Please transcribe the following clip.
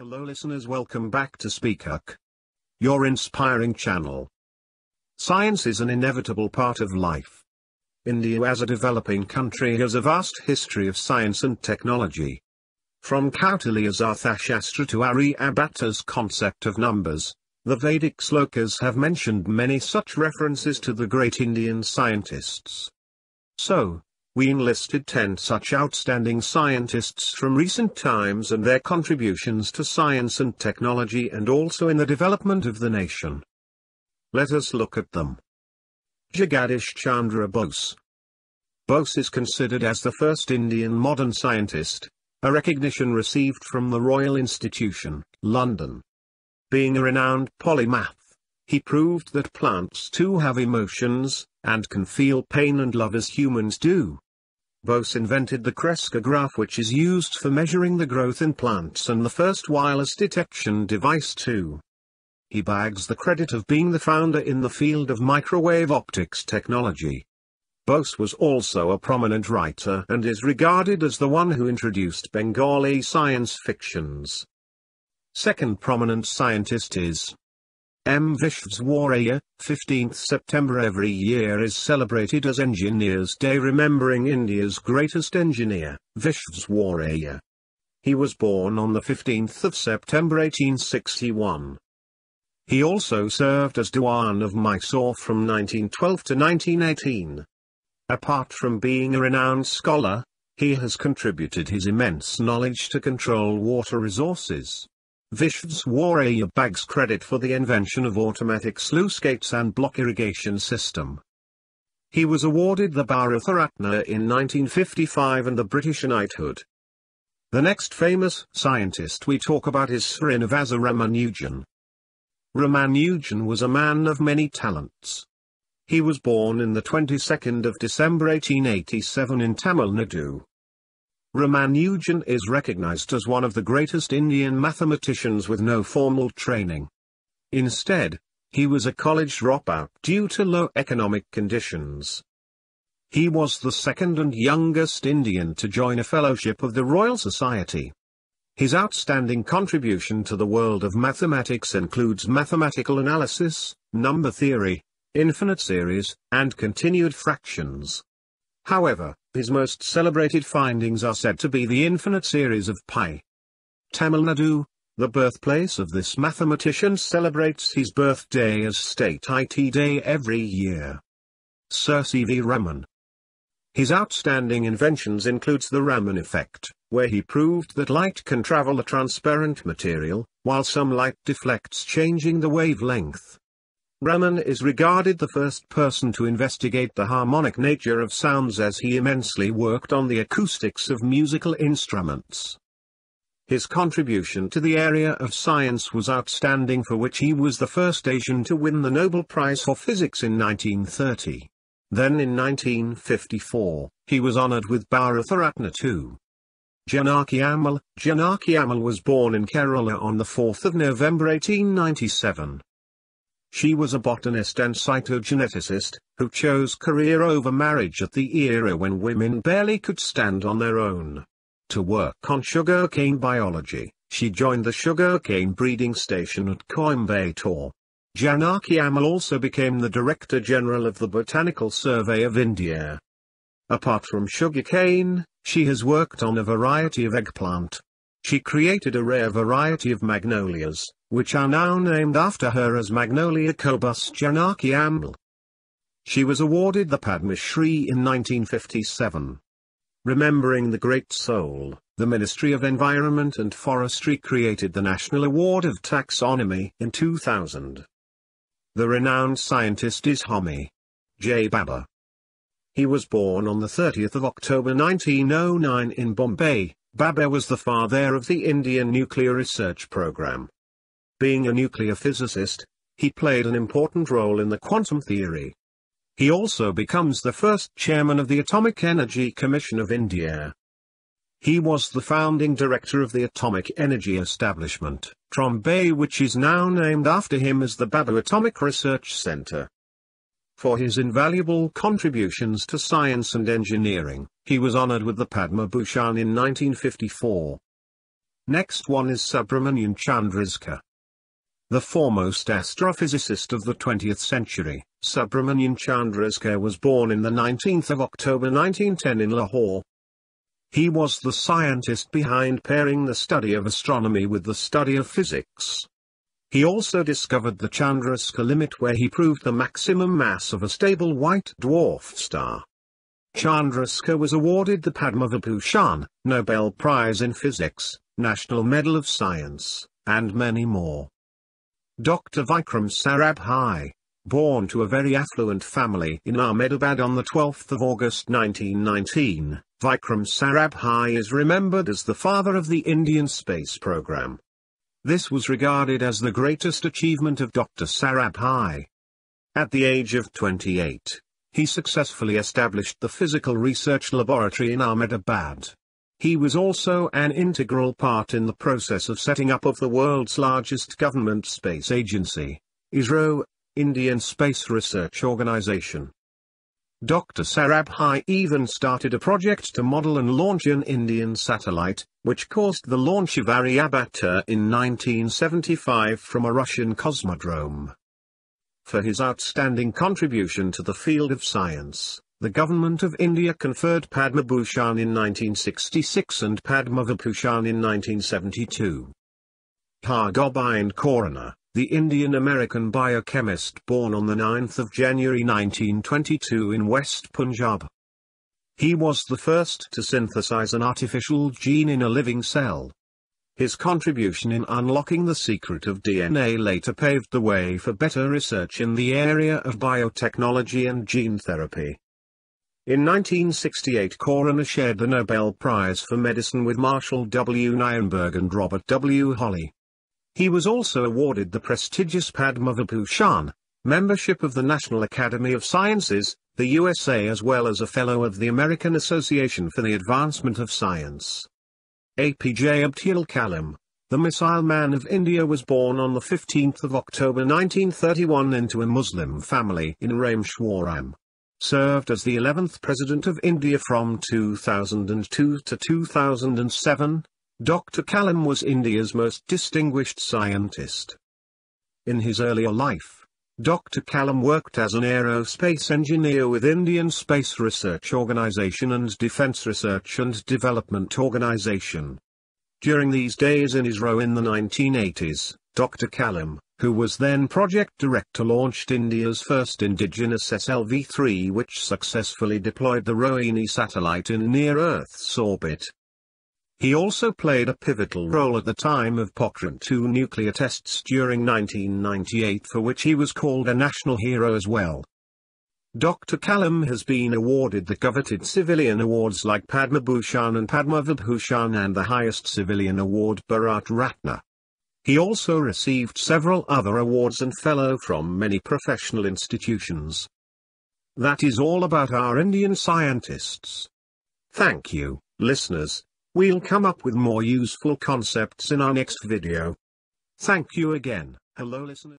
Hello listeners welcome back to Speakhook. Your inspiring channel. Science is an inevitable part of life. India as a developing country has a vast history of science and technology. From Kautilya's Arthashastra to Aryabhata's concept of numbers, the Vedic slokas have mentioned many such references to the great Indian scientists. So, we enlisted 10 such outstanding scientists from recent times and their contributions to science and technology and also in the development of the nation. Let us look at them. Jagadish Chandra Bose. Bose is considered as the first Indian modern scientist, a recognition received from the Royal Institution, London. Being a renowned polymath, he proved that plants too have emotions, and can feel pain and love as humans do. Bose invented the crescograph which is used for measuring the growth in plants and the first wireless detection device too. He bags the credit of being the founder in the field of microwave optics technology. Bose was also a prominent writer and is regarded as the one who introduced Bengali science fictions. Second prominent scientist is M. Visvesvaraya, 15th September every year is celebrated as Engineers Day remembering India's greatest engineer, Visvesvaraya. He was born on the 15th of September 1861. He also served as Diwan of Mysore from 1912 to 1918. Apart from being a renowned scholar, he has contributed his immense knowledge to control water resources. Visvesvaraya bags credit for the invention of automatic sluice gates and block irrigation system. He was awarded the Bharatha Ratna in 1955 and the British knighthood. The next famous scientist we talk about is Srinivasa Ramanujan. Ramanujan was a man of many talents. He was born in the 22nd of December 1887 in Tamil Nadu. Ramanujan is recognized as one of the greatest Indian mathematicians with no formal training. Instead, he was a college dropout due to low economic conditions. He was the second and youngest Indian to join a fellowship of the Royal Society. His outstanding contribution to the world of mathematics includes mathematical analysis, number theory, infinite series, and continued fractions. However, his most celebrated findings are said to be the infinite series of pi. Tamil Nadu, the birthplace of this mathematician celebrates his birthday as State IT Day every year. Sir C. V. Raman. His outstanding inventions includes the Raman effect, where he proved that light can travel a transparent material, while some light deflects changing the wavelength. Raman is regarded the first person to investigate the harmonic nature of sounds as he immensely worked on the acoustics of musical instruments. His contribution to the area of science was outstanding for which he was the first Asian to win the Nobel Prize for Physics in 1930. Then in 1954, he was honored with Bharatha Ratna too. Janaki Ammal Janaki Ammal was born in Kerala on 4 November 1897. She was a botanist and cytogeneticist, who chose career over marriage at the era when women barely could stand on their own. To work on sugarcane biology, she joined the sugarcane breeding station at Coimbatore. Janaki Ammal also became the Director General of the Botanical Survey of India. Apart from sugarcane, she has worked on a variety of eggplant. She created a rare variety of magnolias, which are now named after her as Magnolia Kobus Janaki Ammal. She was awarded the Padma Shri in 1957. Remembering the great soul, the Ministry of Environment and Forestry created the National Award of Taxonomy in 2000. The renowned scientist is Homi J. Bhabha. He was born on the 30th of October 1909 in Bombay. Bhabha was the father of the Indian Nuclear Research Program. Being a nuclear physicist, he played an important role in the quantum theory. He also becomes the first chairman of the Atomic Energy Commission of India. He was the founding director of the Atomic Energy Establishment, Trombay which is now named after him as the Bhabha Atomic Research Center. For his invaluable contributions to science and engineering, he was honored with the Padma Bhushan in 1954. Next one is Subrahmanyan Chandrasekhar. The foremost astrophysicist of the 20th century, Subrahmanyan Chandrasekhar was born in the 19th of October 1910 in Lahore. He was the scientist behind pairing the study of astronomy with the study of physics. He also discovered the Chandrasekhar limit where he proved the maximum mass of a stable white dwarf star. Chandrasekhar was awarded the Padma Vibhushan, Nobel Prize in Physics, National Medal of Science, and many more. Dr. Vikram Sarabhai, born to a very affluent family in Ahmedabad on the 12th of August 1919, Vikram Sarabhai is remembered as the father of the Indian space program. This was regarded as the greatest achievement of Dr. Sarabhai. At the age of 28, he successfully established the Physical Research Laboratory in Ahmedabad. He was also an integral part in the process of setting up of the world's largest government space agency, ISRO, Indian Space Research Organization. Dr. Sarabhai even started a project to model and launch an Indian satellite, which caused the launch of Aryabhata in 1975 from a Russian cosmodrome. For his outstanding contribution to the field of science, the Government of India conferred Padma Bhushan in 1966 and Padma Vibhushan in 1972. Hargobind Khorana the Indian-American biochemist born on 9 January 1922 in West Punjab. He was the first to synthesize an artificial gene in a living cell. His contribution in unlocking the secret of DNA later paved the way for better research in the area of biotechnology and gene therapy. In 1968 Khorana shared the Nobel Prize for Medicine with Marshall W. Nirenberg and Robert W. Holly. He was also awarded the prestigious Padma Vibhushan, membership of the National Academy of Sciences, the USA as well as a Fellow of the American Association for the Advancement of Science. APJ Abdul Kalam, the Missile Man of India was born on 15 October 1931 into a Muslim family in Rameshwaram. Served as the 11th President of India from 2002 to 2007, Dr. Kalam was India's most distinguished scientist. In his earlier life, Dr. Kalam worked as an aerospace engineer with Indian Space Research Organization and Defense Research and Development Organization. During these days in ISRO in the 1980s, Dr. Kalam, who was then project director launched India's first indigenous SLV-3 which successfully deployed the Rohini satellite in near-Earth's orbit. He also played a pivotal role at the time of Pokhran 2 nuclear tests during 1998 for which he was called a national hero as well. Dr. Kalam has been awarded the coveted civilian awards like Padma Bhushan and Padma Vibhushan and the highest civilian award Bharat Ratna. He also received several other awards and fellow from many professional institutions. That is all about our Indian scientists. Thank you, listeners. We'll come up with more useful concepts in our next video. Thank you again. Hello listeners.